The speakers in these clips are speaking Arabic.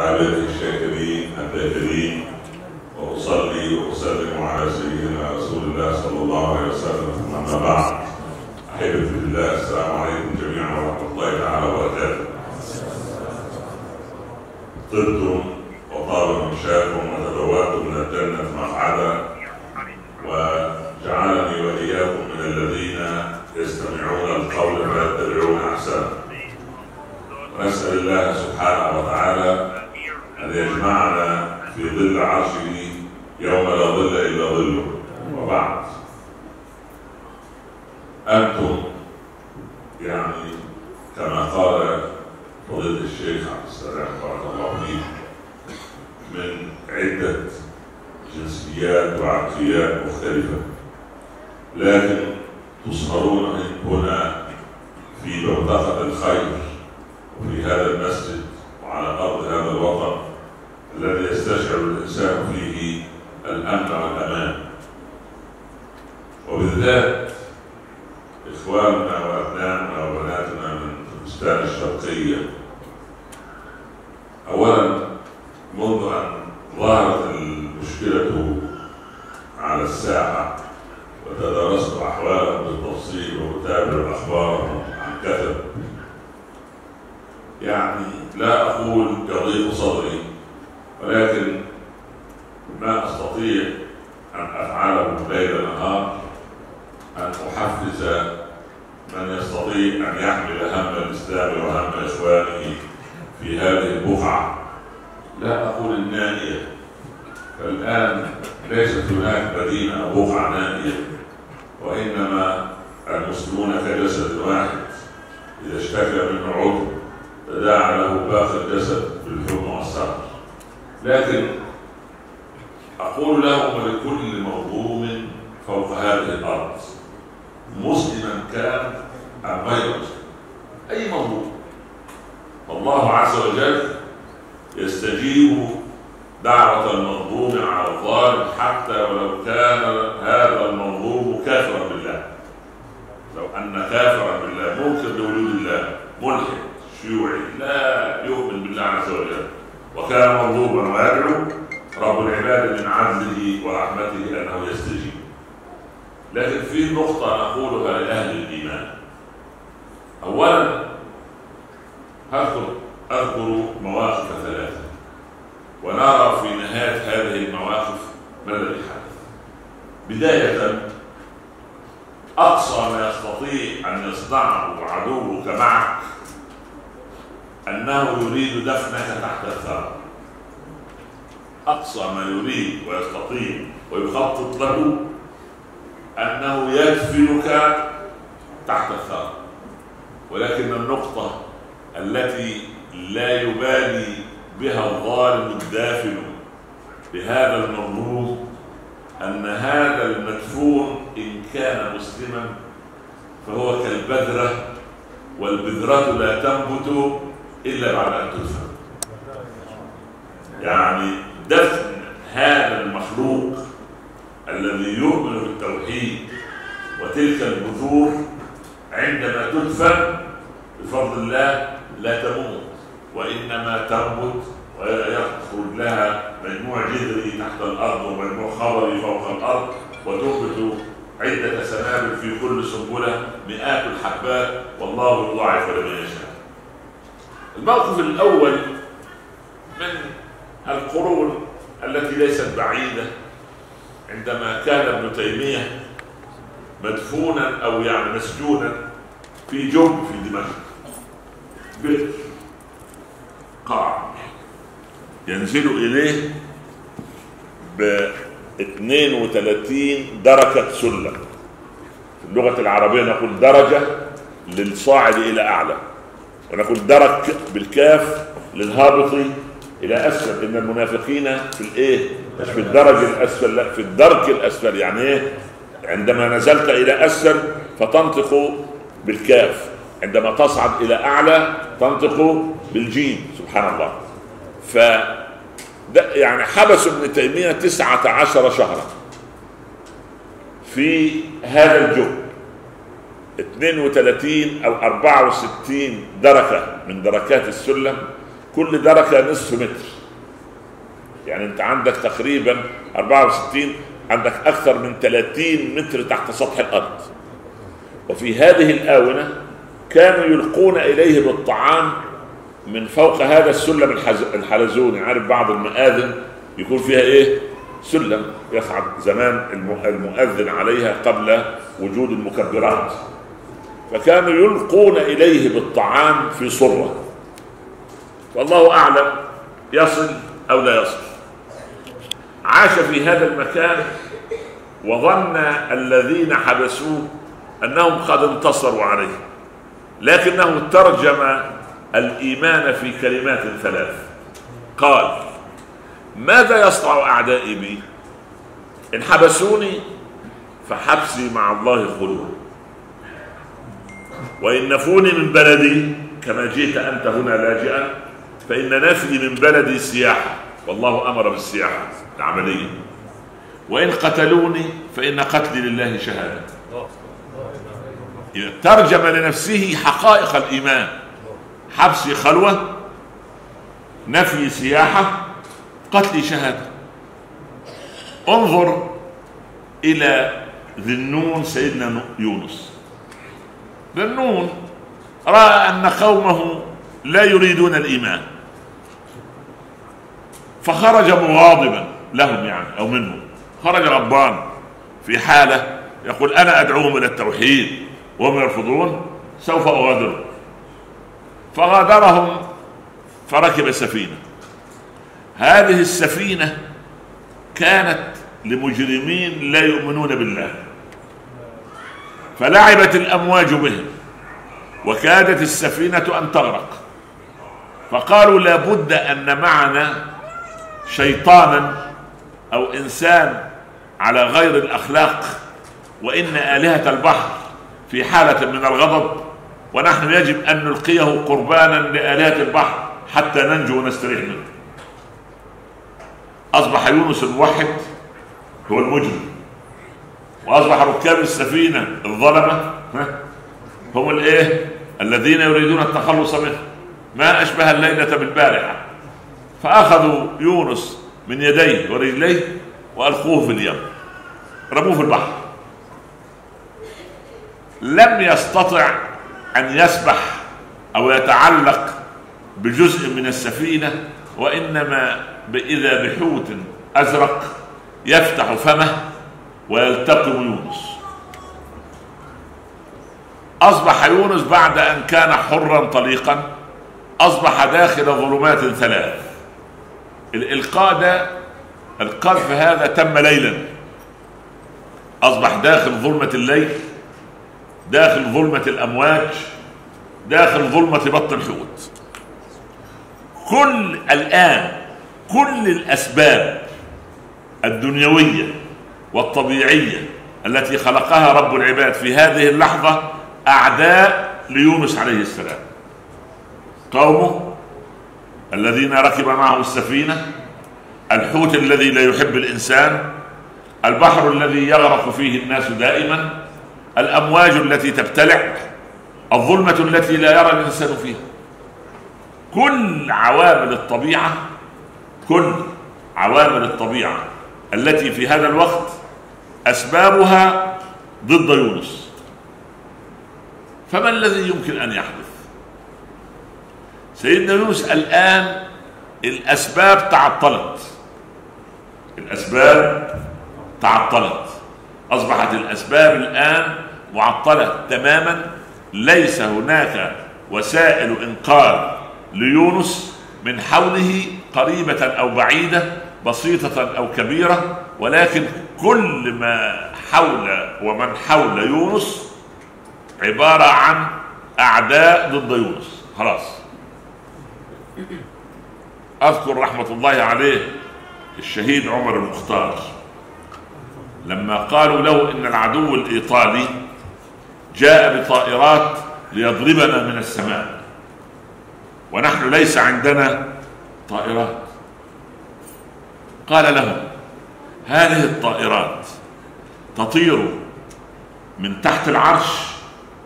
عباده الشاكرين الذاكرين وأصلي وأسلم على سيدنا رسول الله صلى الله عليه وسلم. أما بعد احبتي في الله السلام عليكم جميعا ورحمة الله تعالى وبركاته. طبتم ظل عرشه يوم لا ظل إلا ظله. وبعد. أنتم يعني كما قال فضيلة الشيخ عبد السلام بارك الله فيه من عدة جنسيات وعقليات مختلفة لكن تصهرون هنا في بوتقه الخير وفي هذا المسجد وعلى ارض هذا الوطن الذي يستشعر الانسان فيه الامن والامان وبالذات إخواننا وأبنائنا وبناتنا من تركستان الشرقية اولا منذ ان ظهرت المشكلة على الساحه وتدارست احوالهم بالتفصيل واتابع الاخبار عن كثب يعني لا أقول يضيق صدري ولكن ما استطيع ان افعله ليل نهار ان احفز من يستطيع ان يحمل الإسلام وهم اخوانه في هذه البقعة. لا أقول النائيه فالان ليست هناك مدينة أو بقعة نائيه وإنما المسلمون كجسد واحد. إذا اشتكى منه عضو تداعى له باقي الجسد بالحمى والسهر لكن أقول لهم لكل مظلوم فوق هذه الأرض مسلما كان أم غير مسلم؟ أي مظلوم الله عز وجل يستجيب دعوة المظلوم على الظالم حتى ولو كان هذا المظلوم كافرا بالله. لو أن كافرا بالله منكر لوجود الله ملحد شيوعي لا يؤمن بالله عز وجل. وكان مظلوما ويدعو رب العباد من عدله ورحمته أنه يستجيب. لكن في نقطة نقولها لأهل الإيمان. أولا أذكر أذكر مواقف ثلاثة. ونرى في نهاية هذه المواقف ما الذي حدث. بداية أقصى ما يستطيع أن يصنعه عدوك معك أنه يريد دفنك تحت الثرى. أقصى ما يريد ويستطيع ويخطط له أنه يدفنك تحت الثرى. ولكن النقطة التي لا يبالي بها الظالم الدافن بهذا المظلوم أن هذا المدفون إن كان مسلما فهو كالبذرة والبذرة لا تنبت إلا بعد أن تدفن. يعني دفن هذا المخلوق الذي يؤمن بالتوحيد وتلك البذور عندما تدفن بفضل الله لا تموت وإنما تنبت ويخرج لها مجموع جذري تحت الأرض ومجموع خضري فوق الأرض وتنبت عدة سنابل في كل سنبلة مئات الحبات والله يضاعف لمن يشاء. الموقف الأول من القرون التي ليست بعيدة عندما كان ابن تيمية مدفونا أو يعني مسجونا في جب في دمشق. بئر قاع. ينزل إليه ب 32 دركة سلم في اللغة العربية نقول درجة للصاعد إلى أعلى. ونقول درك بالكاف للهابط إلى أسفل. إن المنافقين في الإيه؟ مش في الدرج الأسفل لا في الدرك الأسفل. يعني إيه؟ عندما نزلت إلى أسفل فتنطق بالكاف. عندما تصعد إلى أعلى تنطق بالجيم سبحان الله. ف يعني حبس ابن تيمية تسعة عشر شهرا. في هذا الجب 32 أو 64 دركة من دركات السلم كل دركة نصف متر. يعني أنت عندك تقريبا 64 عندك أكثر من 30 متر تحت سطح الأرض. وفي هذه الآونة كانوا يلقون اليه بالطعام من فوق هذا السلم الحلزوني عارف بعض المآذن يكون فيها إيه؟ سلم. يصعد زمان المؤذن عليها قبل وجود المكبرات. فكانوا يلقون اليه بالطعام في صرة. والله أعلم يصل أو لا يصل. عاش في هذا المكان وظن الذين حبسوه أنهم قد انتصروا عليه. لكنه ترجم الإيمان في كلمات ثلاث. قال ماذا يصنع أعدائي بي؟ إن حبسوني فحبسي مع الله خلود وإن نفوني من بلدي كما جئت أنت هنا لاجئا فإن نفي من بلدي سياحة. والله أمر بالسياحة العملية. وإن قتلوني فإن قتلي لله شهادة. ترجم لنفسه حقائق الإيمان. حبسي خلوة نفي سياحة قتلي شهادة. انظر إلى ذي النون سيدنا يونس. ذي النون رأى أن قومه لا يريدون الإيمان. فخرج مغاضبا لهم يعني أو منهم. خرج غضبان في حالة يقول أنا أدعوهم إلى التوحيد. وهم يرفضون سوف اغادرهم فغادرهم فركب سفينه هذه السفينة كانت لمجرمين لا يؤمنون بالله. فلعبت الأمواج بهم وكادت السفينة أن تغرق. فقالوا لابد أن معنا شيطانا أو إنسان على غير الأخلاق وإن آلهة البحر في حالة من الغضب ونحن يجب أن نلقيه قربانا لالهه البحر حتى ننجو ونستريح منه. أصبح يونس الموحد هو المجرم وأصبح ركاب السفينة الظلمة هم الإيه؟ الذين يريدون التخلص منه. ما أشبه الليلة بالبارحة. فأخذوا يونس من يديه ورجليه وألقوه في اليم. رموه في البحر. لم يستطع أن يسبح أو يتعلق بجزء من السفينة وإنما اذا بحوت أزرق يفتح فمه ويلتقم يونس. أصبح يونس بعد أن كان حرا طليقا أصبح داخل ظلمات ثلاث. الإلقاء ده القذف هذا تم ليلا. أصبح داخل ظلمة الليل داخل ظلمة الأمواج داخل ظلمة بطن الحوت كل الآن كل الأسباب الدنيوية والطبيعية التي خلقها رب العباد في هذه اللحظة أعداء ليونس عليه السلام. قومه الذين ركب معه السفينة الحوت الذي لا يحب الإنسان البحر الذي يغرق فيه الناس دائما الأمواج التي تبتلع الظلمة التي لا يرى الإنسان فيها. كل عوامل الطبيعة كل عوامل الطبيعة التي في هذا الوقت أسبابها ضد يونس. فما الذي يمكن أن يحدث؟ سيدنا يونس الآن الأسباب تعطلت. الأسباب تعطلت. أصبحت الأسباب الآن معطلة تماما ليس هناك وسائل إنقاذ ليونس من حوله قريبة أو بعيدة بسيطة أو كبيرة ولكن كل ما حول ومن حول يونس عبارة عن أعداء ضد يونس. خلاص. أذكر رحمة الله عليه الشهيد عمر المختار لما قالوا له إن العدو الإيطالي جاء بطائرات ليضربنا من السماء. ونحن ليس عندنا طائرات. قال لهم هذه الطائرات تطير من تحت العرش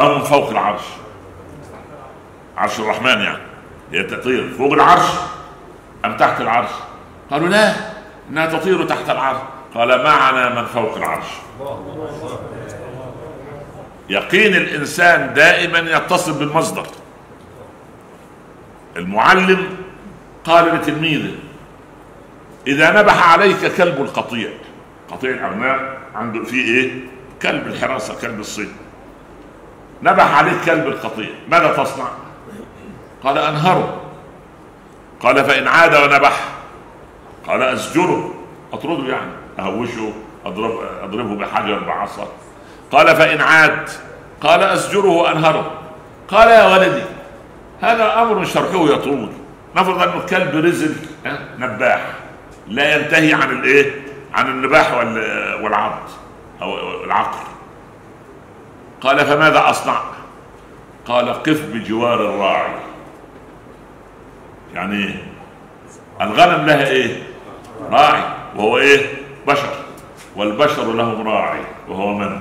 أو من فوق العرش؟ عرش الرحمن يعني. هي تطير فوق العرش أم تحت العرش؟ قالوا لا إنها تطير تحت العرش. قال معنا من فوق العرش؟ يقين الإنسان دائما يتصل بالمصدر. المعلم قال لتلميذه إذا نبح عليك كلب القطيع. قطيع الارنب عنده فيه إيه؟ كلب الحراسة كلب الصيد. نبح عليك كلب القطيع ماذا تصنع؟ قال أنهره. قال فإن عاد ونبح. قال أسجره. أطرده يعني أهوشه اضرب أضربه بحجر بعصا. قال فإن عاد. قال أسجره وأنهره. قال يا ولدي هذا أمر شرحه يطول. نفرض انه الكلب رزل نباح. لا ينتهي عن الإيه عن النباح والعض أو العقر. قال فماذا أصنع؟ قال قف بجوار الراعي. يعني إيه الغنم لها إيه راعي وهو إيه بشر. والبشر لهم راعي وهو من؟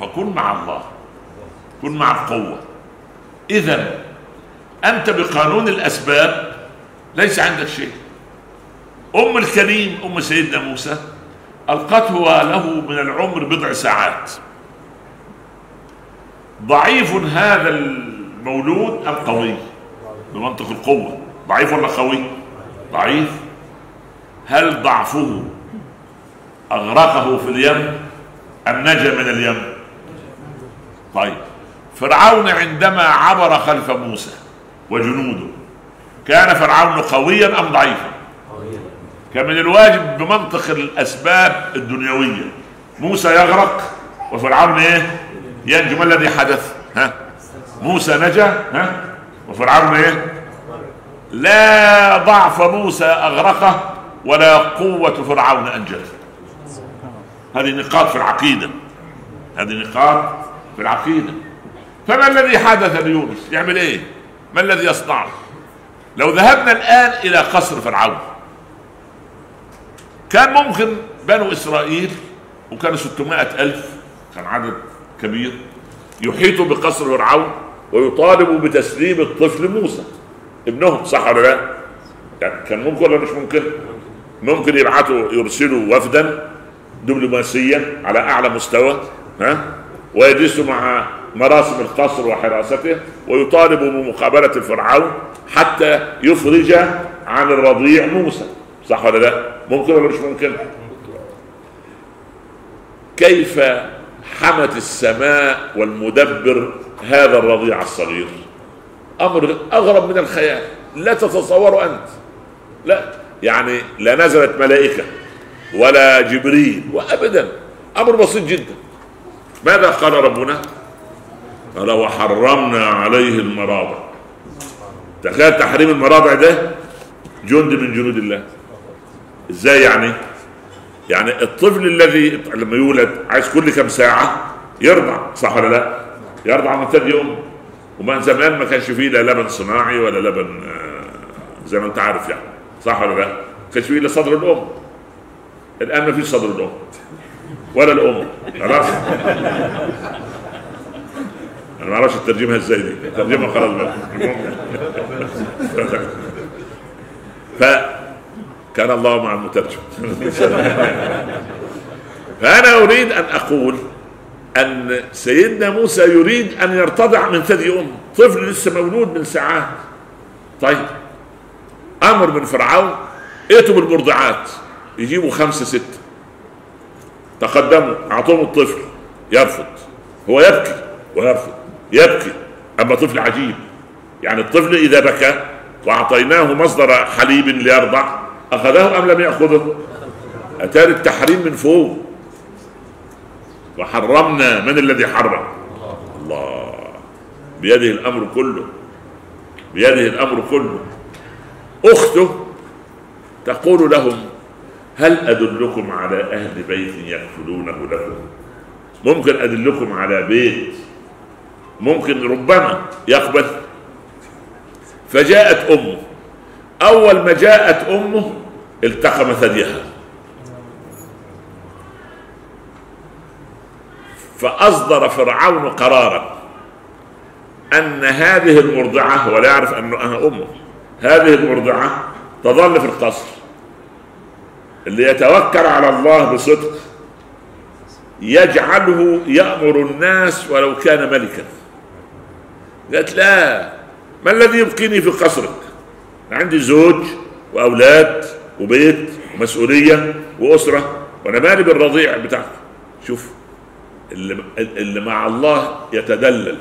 فكن مع الله. كن مع القوة. اذا أنت بقانون الأسباب ليس عندك شيء. أم الكريم أم سيدنا موسى القته له من العمر بضع ساعات. ضعيف هذا المولود ام قوي بمنطق القوة. ضعيف ولا قوي؟ ضعيف. هل ضعفه أغرقه في اليم أم نجا من اليم؟ طيب. فرعون عندما عبر خلف موسى وجنوده كان فرعون قويا أم ضعيفا؟ كان من الواجب بمنطق الأسباب الدنيوية. موسى يغرق وفرعون إيه؟ ينجو. ما الذي حدث؟ ها؟ موسى نجا ها؟ وفرعون إيه؟ لا ضعف موسى أغرقه ولا قوة فرعون انجته هذه نقاط في العقيدة. هذه نقاط في العقيده فما الذي حدث ليونس؟ يعمل إيه؟ ما الذي يصنعه لو ذهبنا الآن إلى قصر فرعون كان ممكن بنو إسرائيل وكانوا 600 ألف كان عدد كبير يحيطوا بقصر فرعون ويطالبوا بتسليم الطفل موسى ابنهم صح ولا لا؟ يعني كان ممكن ولا مش ممكن؟ ممكن يبعثوا يرسلوا وفدا دبلوماسيا على أعلى مستوى ها؟ ويجلسوا مع مراسم القصر وحراسته ويطالبوا بمقابلة فرعون حتى يفرج عن الرضيع موسى. صح ولا لا؟ ممكن ولا مش ممكن؟ كيف حمت السماء والمدبر هذا الرضيع الصغير؟ أمر أغرب من الخيال. لا تتصوره أنت. لا يعني لا نزلت ملائكة ولا جبريل وابدا. أمر بسيط جدا. ماذا قال ربنا؟ قال وحرمنا عليه المراضع تخيل تحريم المراضع ده جند من جنود الله. إزاي يعني؟ يعني الطفل الذي لما يولد عايز كل كم ساعة يرضع صح ولا لا؟ يرضع من ثدي أم وما زمان ما كانش فيه لا لبن صناعي ولا لبن آه، زي ما انت عارف يعني صح ولا لا؟ كانش فيه إلا صدر الأم. الآن ما فيش صدر الأم. ولا الأم. خلاص أنا ما أعرفش الترجمة إزاي دي. الترجمة خلاص بقى. فكان الله مع المترجم. فأنا أريد أن أقول أن سيدنا موسى يريد أن يرتضع من ثدي أم. طفل لسه مولود من ساعات طيب. أمر من فرعون ائتوا بالمرضعات. يجيبوا خمسة ستة. تقدموا أعطوهم الطفل يرفض. هو يبكي ويرفض يبكي أما طفل عجيب. يعني الطفل إذا بكى وأعطيناه مصدر حليب ليرضع أخذه أم لم يأخذه؟ اتاري التحريم من فوق. وحرمنا من الذي حرم الله. بيده الأمر كله. بيده الأمر كله. أخته تقول لهم هل أدلكم على أهل بيت يكفلونه لكم؟ ممكن أدلكم على بيت ممكن ربما يقبل. فجاءت أمه. أول ما جاءت أمه التقم ثديها. فأصدر فرعون قرارا أن هذه المرضعة هو لا يعرف أنها أمه هذه المرضعة تظل في القصر. اللي يتوكل على الله بصدق يجعله يأمر الناس ولو كان ملكا. قالت لا ما الذي يبقيني في قصرك؟ عندي زوج وأولاد وبيت ومسؤولية وأسرة وأنا مالي بالرضيع بتاعك. شوف اللي, اللي مع الله يتدلل.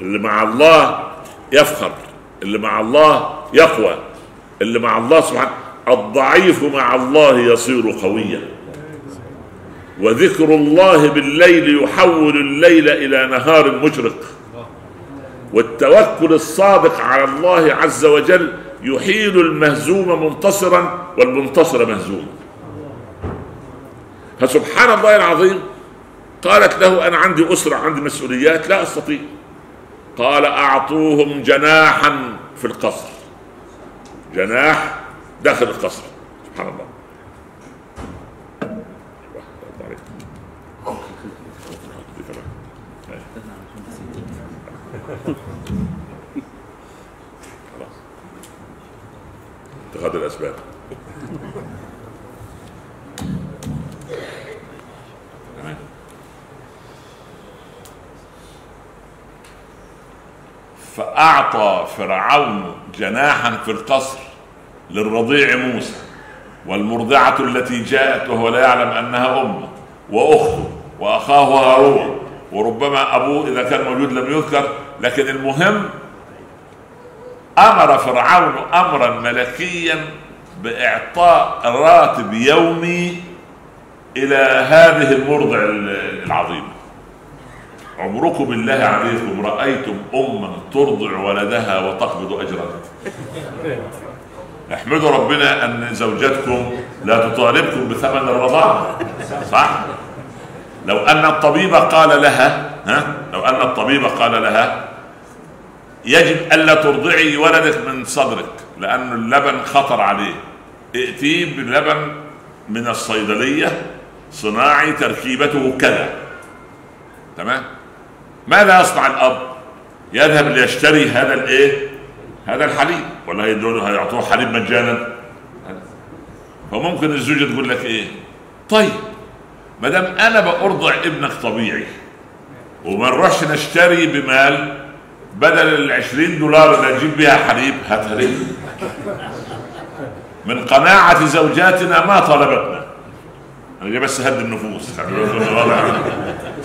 اللي مع الله يفخر. اللي مع الله يقوى. اللي مع الله سبحانه الضعيف مع الله يصير قويا. وذكر الله بالليل يحول الليل إلى نهار مشرق. والتوكل الصادق على الله عز وجل يحيل المهزوم منتصرا والمنتصر مهزوما فسبحان الله العظيم قالت له أنا عندي أسرة عندي مسؤوليات لا أستطيع. قال أعطوهم جناحا في القصر. جناح داخل القصر سبحان الله. اتخاذ الأسباب. فأعطى فرعون جناحا في القصر. للرضيع موسى والمرضعة التي جاءت وهو لا يعلم أنها أمه وأخته وأخاه هارون وربما أبوه إذا كان موجود لم يذكر لكن المهم أمر فرعون أمرا ملكيا بإعطاء راتب يومي إلى هذه المرضع العظيمة عمركم بالله عليكم رأيتم أما ترضع ولدها وتقبض أجرا احمدوا ربنا أن زوجتكم لا تطالبكم بثمن الرضاعة صح؟ لو أن الطبيب قال لها ها؟ لو أن الطبيب قال لها يجب ألا ترضعي ولدك من صدرك لأن اللبن خطر عليه ائتيه بلبن من الصيدلية صناعي تركيبته كذا تمام ماذا يصنع الأب؟ يذهب ليشتري هذا الإيه؟ هذا الحليب ولا هيدونه هيعطوه حليب مجانا. فممكن الزوجة تقول لك إيه؟ طيب ما دام أنا بأرضع ابنك طبيعي وما نروحش نشتري بمال بدل ال 20 دولار اللي نجيب بها حليب هاتها لي من قناعة زوجاتنا ما طلبتنا. أنا بس هد النفوس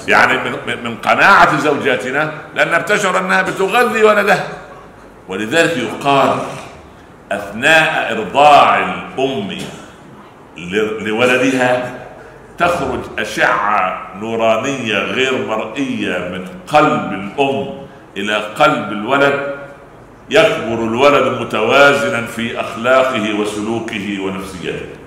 يعني من, من قناعة زوجاتنا لأنها بتشعر أنها بتغذي ولدها ولذلك يقال أثناء إرضاع الأم لولدها تخرج أشعة نورانية غير مرئية من قلب الأم إلى قلب الولد يكبر الولد متوازنا في أخلاقه وسلوكه ونفسيته.